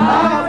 Right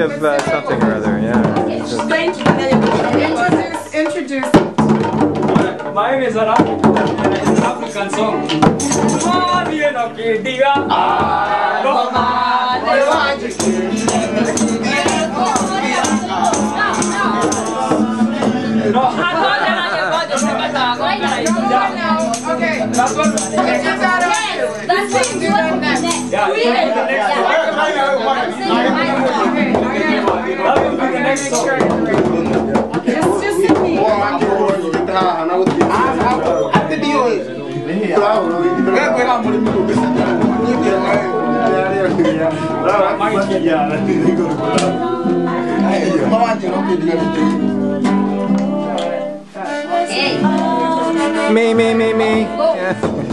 of uh, something or other, yeah. Introduce, introduce. Mine is an African, African song. Mami no que diga ah, no. No, Okay, that's what. if you got up, That's what do that next. Yeah, We so did. the next Okay, Me, me, me, me. Oh. Yeah.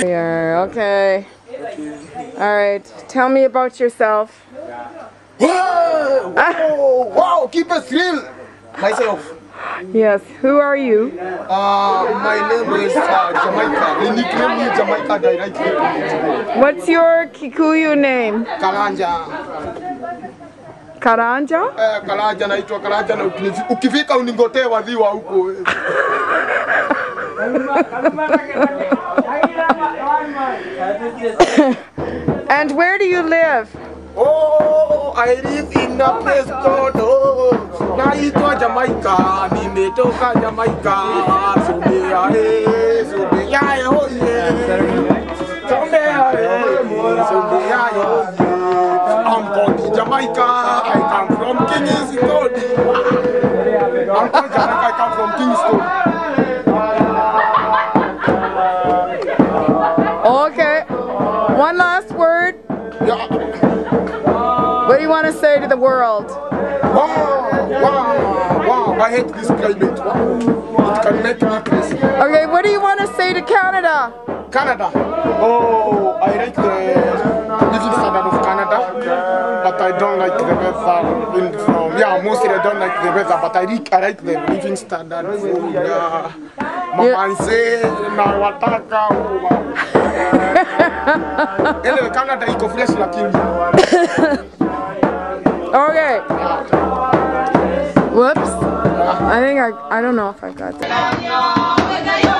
Here, okay. All right. Tell me about yourself. Wow! Wow! wow! Keep it real! Myself. Yes. Who are you? Uh, my name is uh, Jamaica. The nickname is Jamaica directly. What's your Kikuyu name? Karanja. Karanja? Eh, Karanja naitwa Karanja na ukinifi- ukifika uningotee wadhiwa huko. And where do you live? Oh, I live in a place called oh, naitwa Jamaica. Nimetoka Jamaica. Sumbea eh, sumbea eh, oh yeah. Sumbea eh, sumbea Jamaica. I come from Kingston. I'm from Jamaica. I come from Kingston. Okay. One last word. Yeah. What do you want to say to the world? Wow, wow, wow. I hate this climate. Wow. It can make me crazy. Okay, what do you want to say to Canada? Canada. Oh, I like the living standard of Canada, but I don't like the weather. In from yeah, mostly I don't like the weather, but I like I like the living standard food. Uh, mamanze na wataka. Ile Canada iko fresh lakini. Okay. Whoops. I think I I don't know if I got that.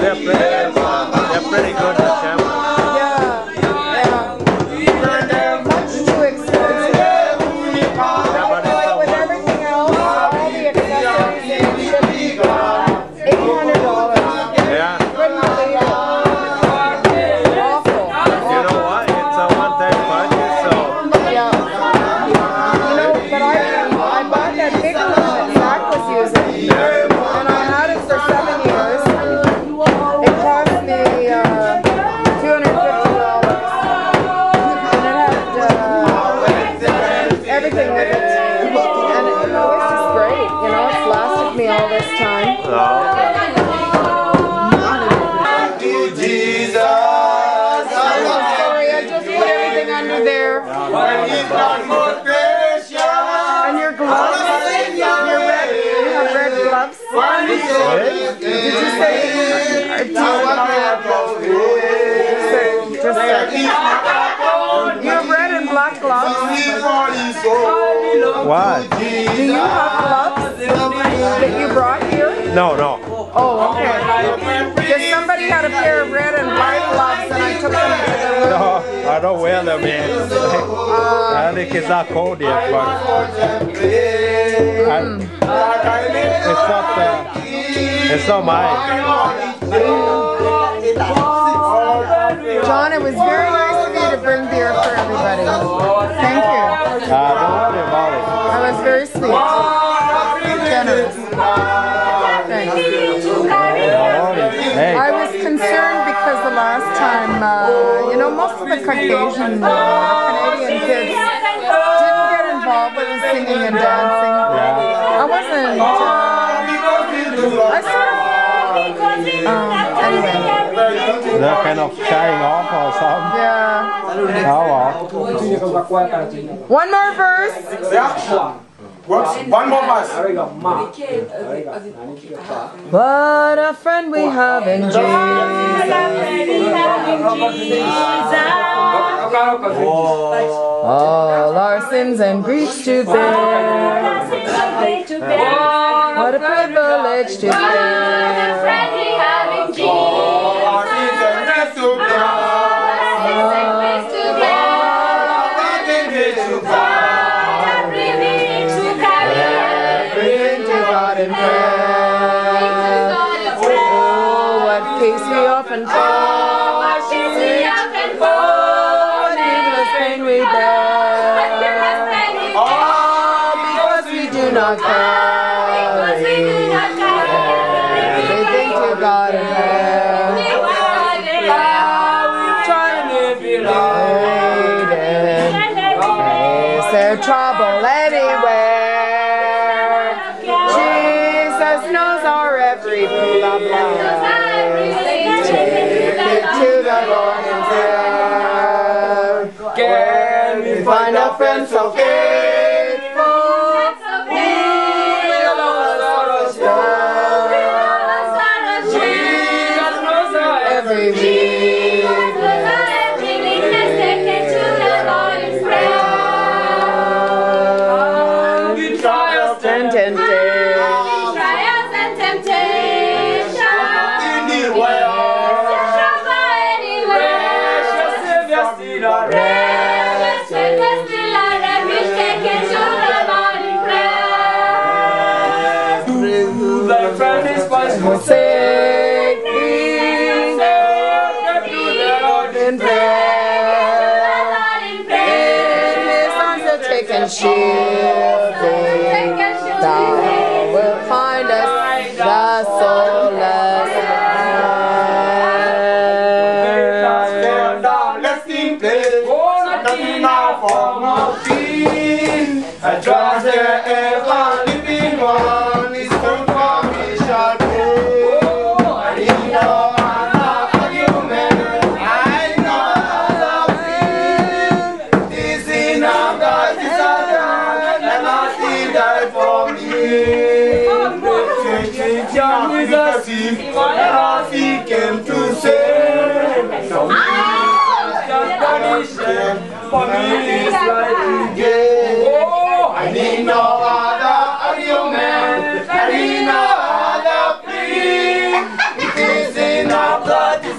They're pretty. They're pretty good. What? Do you have gloves that you brought here? No, no. Oh, okay. Because somebody had a pair of red and black gloves and I took them to the room. No, I don't wear them, man. I think it's not cold yet, but I, it's not. Uh, it's not mine. John, it was very everybody. Thank you. Uh, don't worry about it. That was very sweet. Generous. Thanks. Don't. Hey, I was concerned because the last time, uh, you know, most of the Caucasian, uh, Canadian kids didn't get involved with the singing and dancing. I wasn't. Uh, I sort of. Um, anyway, they're kind of shying off or something. yeah. Oh well. One more verse. Yeah. What? One more verse. What a friend we have in Jesus. All our sins and griefs to bear. What a privilege to bear.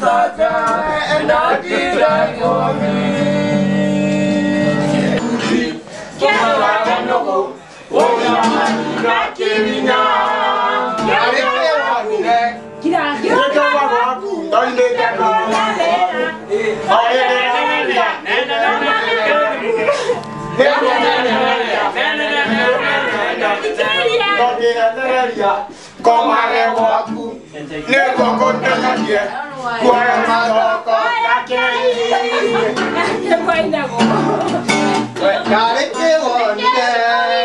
Blood is a die, and I did die for me. Yeah, not giving up. I didn't say what Wow,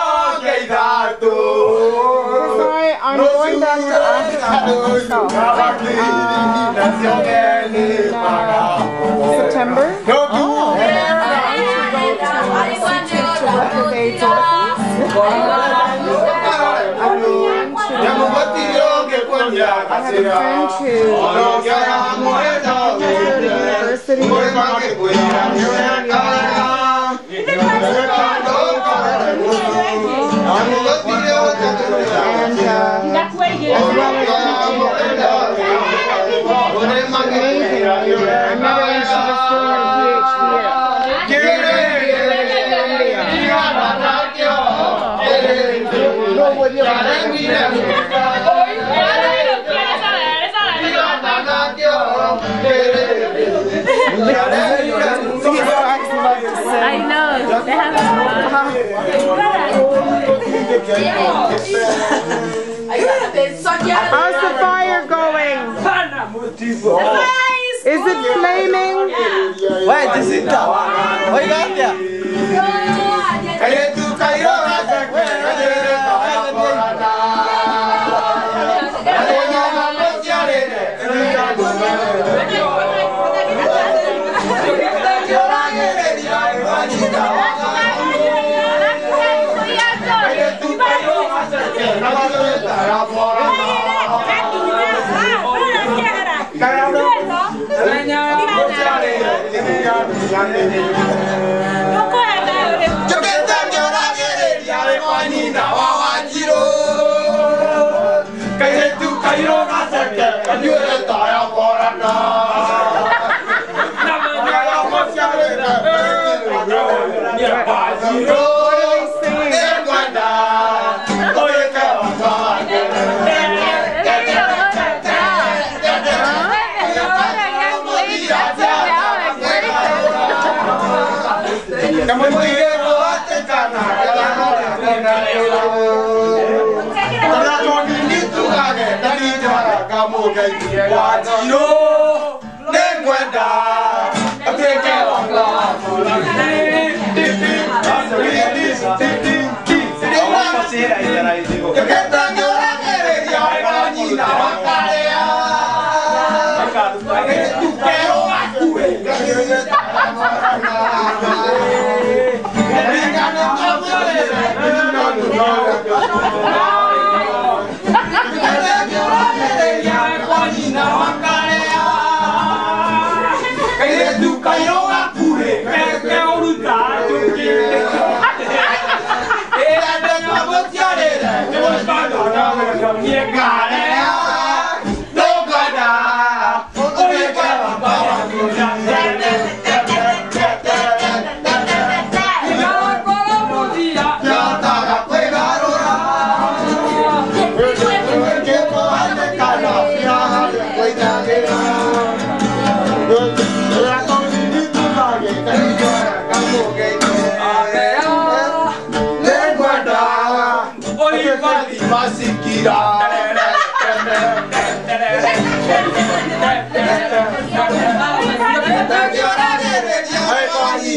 going down to Africa September. Oh. To work with AIDS orphans. I a friend who University. I know. They have How's the fire going? Is it flaming? Wait, Jacinta. Oiga, njogedde ndyoragereria mwanina wa wanjiro kairĩtu kairo gaceke kanyuere Minha galera!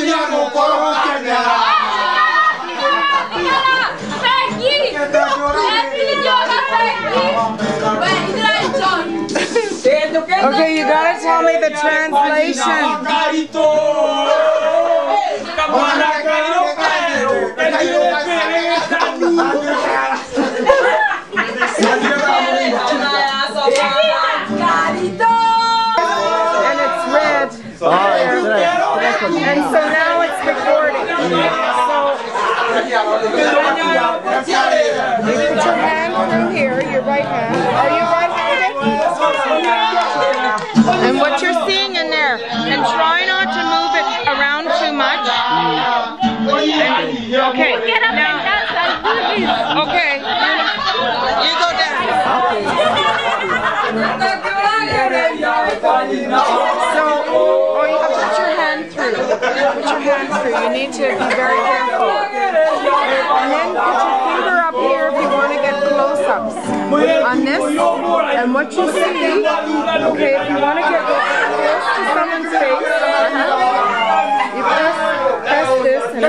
Juliano, coloque nella... Peggy! Okay, you gotta tell me the translation. Put your hand through here, your right hand. Are you right-handed? And what you're seeing in there, and try not to move it around too much. Okay. Boogies. Okay. You go down. Put your hand through. You need to be very careful. And then put your finger up here if you want to get close-ups on this. And what you see, okay, if you want to get close to someone's face, you press, press this and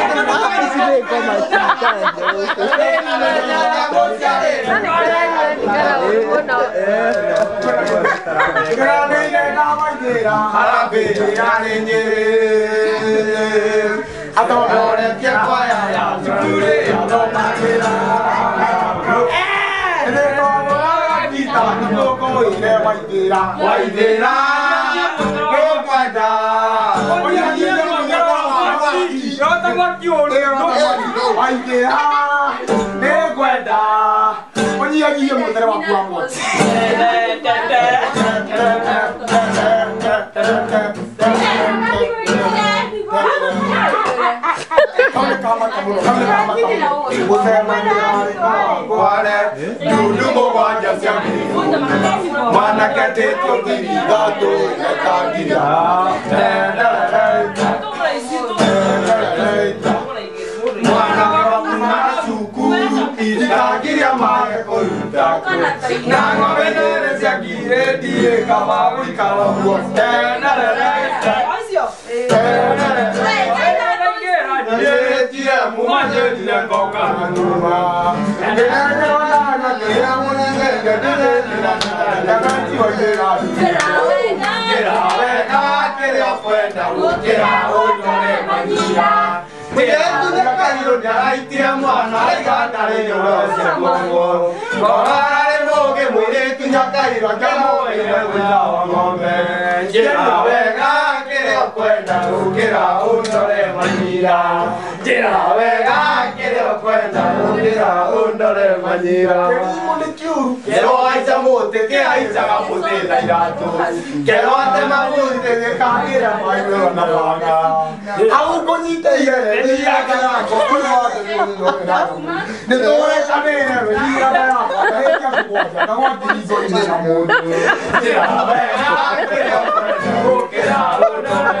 I don't know if you're I'm too I do waingĩra nĩ ngwenda ũnyihanyihie mũtere waku wa mwaki ndundu mũgwanja cia mbirũ manaketĩtio thiri ithatũ ĩkagira maye koluta Nango benere zya kire diye kama wikala huwa Tenere Tenere Tenere diye mumaje diye koka numa Tenere wana diye munenge Tenere diye nanti wajera Terawe na Terawe na Terawe na Terawe na Terawe na Terawe na Kairu nyarai tiramu mukuru tu pada piala segala. Onko wako eta koala? Sini kau masih kwenda gukira undore manyira njira wega kĩrĩa kwenda gukira undore manyira kero aica mũtĩ kĩhaicaga mũtĩ na iratũ kero atema mũtĩ gĩkagĩra maigũrũ na banga hau kũnyitĩire rĩriaga yako nĩ tũrekanĩre rĩriaga yako kahĩtia kũgwanja kagwatiringo-inĩ na mũndũ njĩra wega kĩrĩa kwenda gukira undore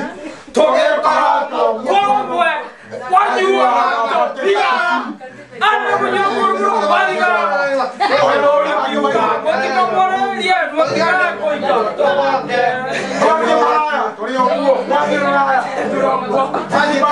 entertainer? Guys,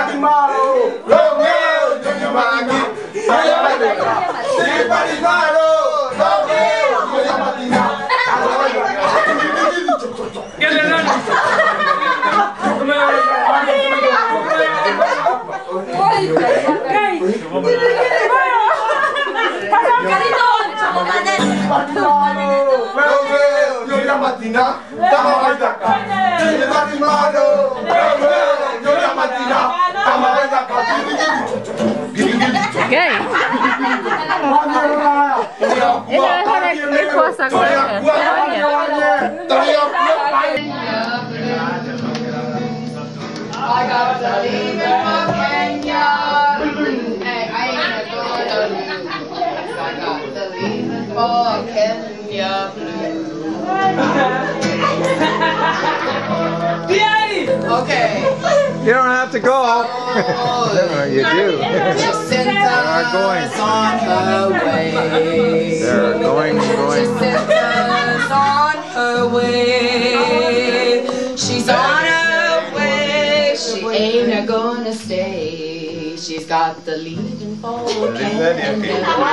to go. you do. Jacinta's going. on her way. They're going, going. Jacinta's on her way. She's on her way. She ain't a gonna stay. She's got the leading for Kenya.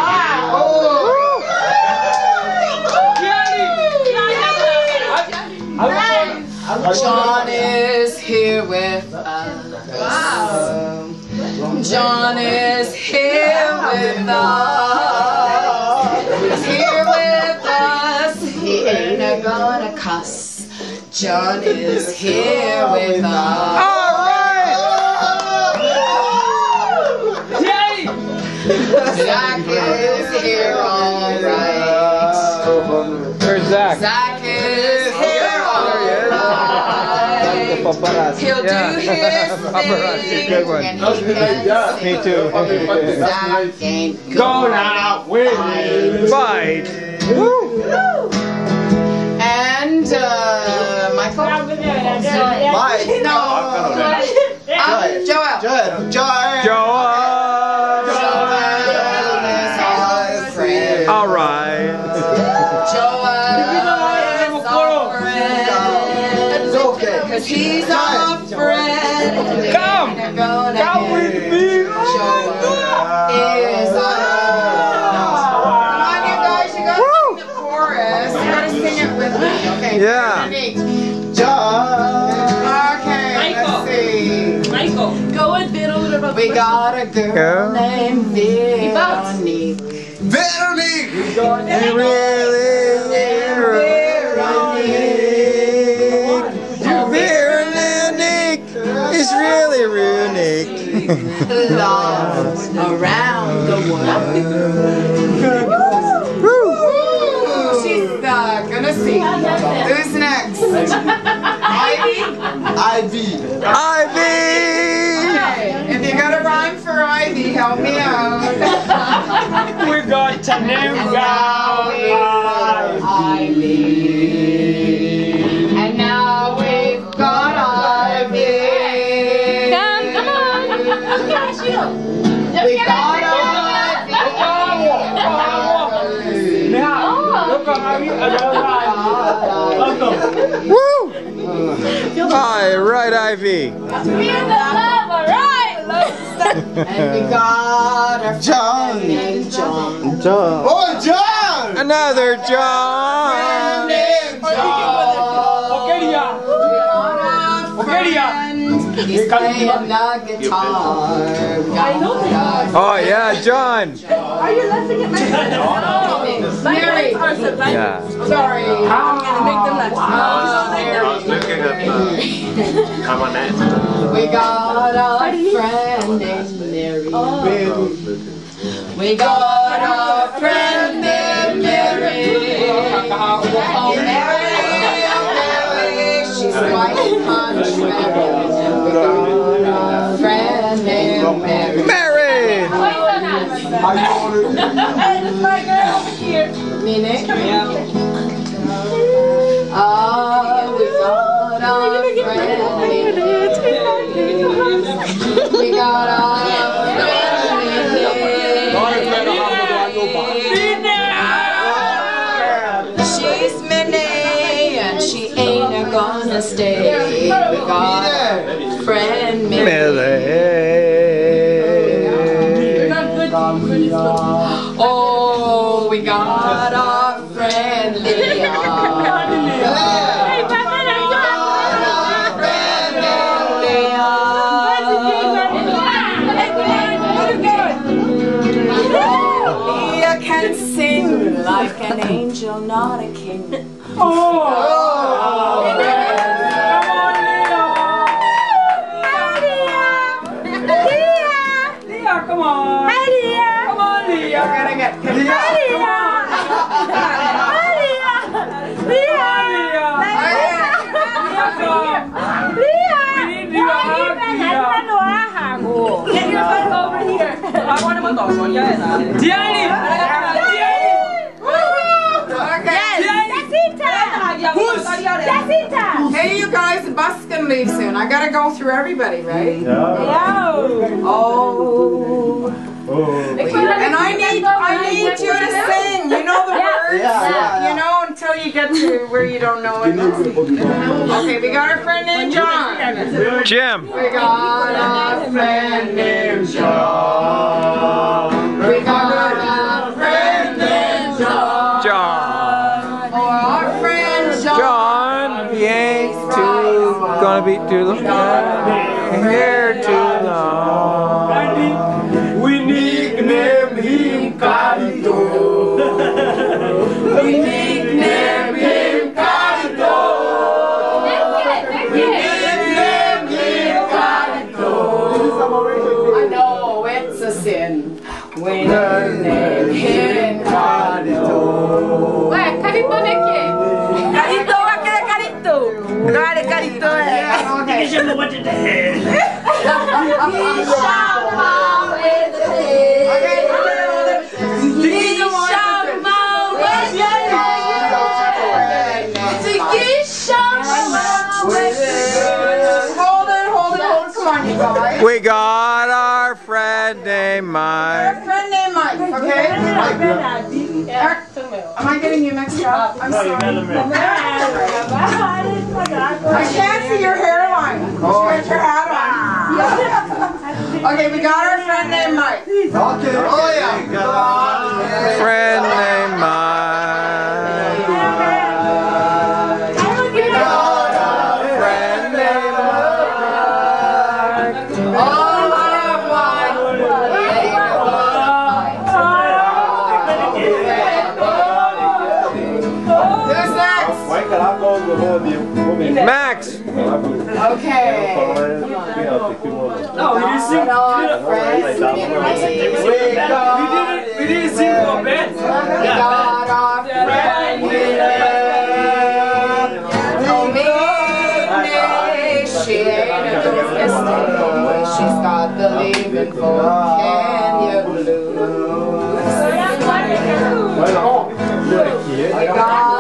John is here with us. John is here with us. He's here with us. He ain't a gonna cuss. John is here with us. Zach is here all right. Where's Zach? Zach is here all right. Paparazzi. He'll Yeah. do his Paparazzi, thing. good one. And he can Me too. Zach Go now, win. Fight. And uh, Michael? Mike. No. Uh, Joel. Joel. Joel. Joel. Joel Okay. Yeah. Ready? Joel. Okay, let's see. Michael. Go with Biddle. We got a girl Girl. named Veronique. Veronique. You really are. Veronique. It's really Veronique. Lost around the world. Who's next? Ivy? Ivy. Ivy. Okay, if you got a rhyme for Ivy, help me out. We got to name Ivy. And now we've got Ivy. Come, come on. We got Ivy. Woo. All right, Ivy. Be the love, alright? And we got our John. John. John. Oh, John! Another John. He's playing the guitar. I know Oh yeah, John. Are you laughing at my Mary. Yeah. Sorry. I'm gonna make them laugh. Oh, oh, I was looking at the I'm on that. We got our friend named Mary. Oh. We got our friend named Mary. Oh, Mary, oh, Mary, she's quite contrary. We got our friend named Mary. Mary. my girl here. Oh, we got our friend. We got our friend Minnie. Oh, we got our friend Leon. Leah can sing like an angel, not a king. Leah, Gianni. Gianni. Hey, you guys, the bus is gonna leave soon. I gotta go through everybody, right? Yeah. Oh. And I need, I need you to sing. You know the words. Yeah, yeah, yeah. You know until you get to where you don't know it. Okay, we got our friend named John. Jim. We got our friend named John. Gonna be too Okay. He shall with the head. He shall with the Hold it, hold it, hold it. Come on, you guys. We got our friend named Mike. Our Mike. friend named Mike, okay? Am I getting you mixed up? I'm sorry. I can't see your hairline. You got your hat on. Okay, we got our friend named Mike. Okay. Oh, yeah. Friend named Mike. We didn't. We didn't sing for a band. We got our friend. Minnie, she ain't a domestic. She's got the leaving for Kenya blues. We got